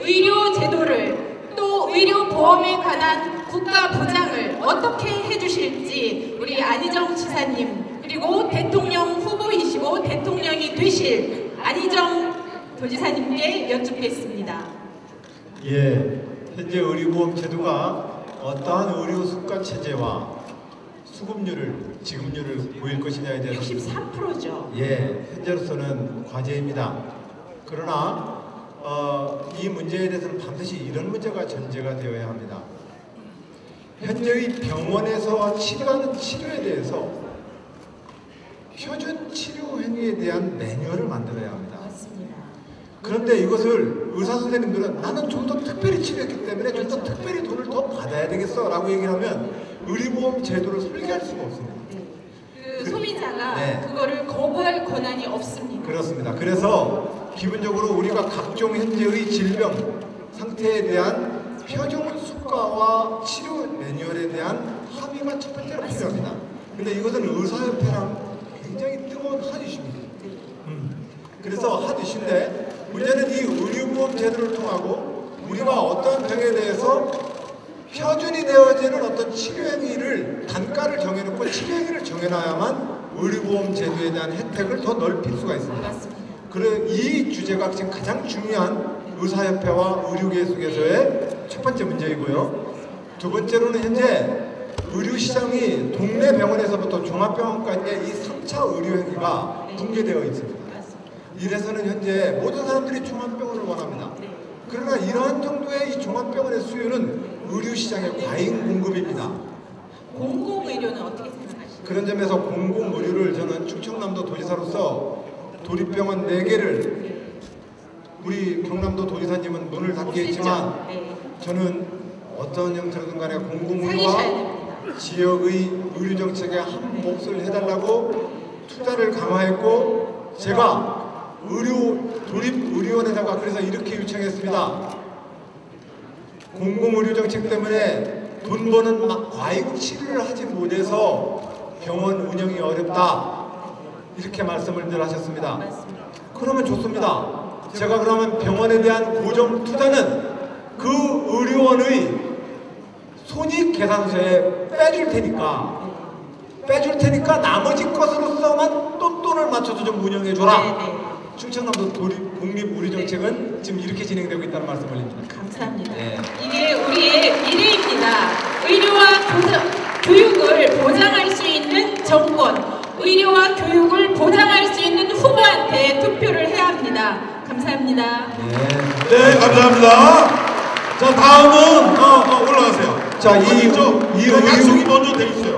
의료 제도를 또 의료 보험에 관한 국가 보장을 어떻게 해주실지 우리 안희정 지사님 그리고 대통령 후보이시고 대통령이 되실 안희정 도지사님께 여쭙겠습니다. 예, 현재 의료보험 제도가 어떠한 의료 수가 체제와 수급률을 지급률을 보일 것이냐에 대해서 63%죠. 예, 현재로서는 과제입니다. 그러나 어, 이 문제에 대해서는 반드시 이런 문제가 전제가 되어야 합니다. 현재의 병원에서 치료하는 치료에 대해서 표준 치료 행위에 대한 매뉴얼을 만들어야 합니다. 맞습니다. 그런데 이것을 의사 선생님들은 나는 좀 더 특별히 치료했기 때문에 좀 더 특별히 돈을 더 받아야 되겠어 라고 얘기를 하면 의료보험 제도를 설계할 수가 없습니다. 그 소비자가 네. 그거를 거부할 권한이 없습니다. 그렇습니다. 그래서 기본적으로 우리가 각종 현재의 질병 상태에 대한 표준 수가와 치료 매뉴얼에 대한 합의가 첫 번째로 필요합니다. 근데 이것은 의사협회랑 굉장히 뜨거운 하이십니다. 음. 그래서 하듯인데 문제는 이 의료보험 제도를 통하고 우리가 어떤 병에 대해서 표준이 되어지는 어떤 치료 행위를 단가를 정해놓고 치료 행위를 정해놔야만 의료보험 제도에 대한 혜택을 더 넓힐 수가 있습니다. 맞습니다. 그래 이 주제가 지금 가장 중요한 의사협회와 의료계 속에서의 첫 번째 문제이고요. 두 번째로는 현재 의료시장이 동네 병원에서부터 종합병원까지의 이 3차 의료행위가 붕괴되어 있습니다. 이래서는 현재 모든 사람들이 종합병원을 원합니다. 네. 그러나 이러한 정도의 이 종합병원의 수요는 의료 시장의 과잉 공급입니다. 공공 의료는 어떻게 생각하시나요? 그런 점에서 공공 의료를 저는 충청남도 도지사로서 도립병원 4개를 우리 경남도 도지사님은 문을 닫게 했지만 네. 저는 어떤 형태로든 간에 공공 의료와 됩니다. 지역의 의료 정책에 한 몫을 해달라고 투자를 강화했고 제가 의료 도립 의료원에다가 그래서 이렇게 요청했습니다. 공공의료 정책 때문에 돈 버는 막 과잉 치료를 하지 못해서 병원 운영이 어렵다 이렇게 말씀을 늘 하셨습니다. 그러면 좋습니다. 제가 그러면 병원에 대한 고정 투자는 그 의료원의 손익 계산서에 빼줄 테니까 빼줄 테니까 나머지 것으로서만 또 돈을 맞춰서 좀 운영해 줘라. 네, 네. 충청남도 도립 국립 의료 정책은 지금 이렇게 진행되고 있다는 말씀 올립니다. 감사합니다. 네. 이게 우리의 미래입니다. 의료와 보장, 교육을 보장할 수 있는 정권, 의료와 교육을 보장할 수 있는 후보한테 투표를 해야 합니다. 감사합니다. 네. 네, 감사합니다. 자, 다음은 어, 어, 올라가세요. 자, 이- 저, 이이 의료- 약속이 먼저 돼 있어요. 네.